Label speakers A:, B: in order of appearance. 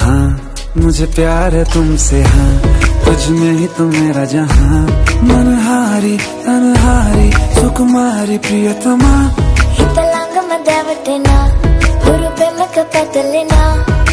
A: हाँ मुझे प्यार है तुमसे हाँ। तुझ में ही तो मेरा जहाँ। मनहारी अनहारी सुकुमारी, प्रियतमा।
B: හිතළඟම දැවටෙනා හුරු පෙමක පැතලෙනා රුවනා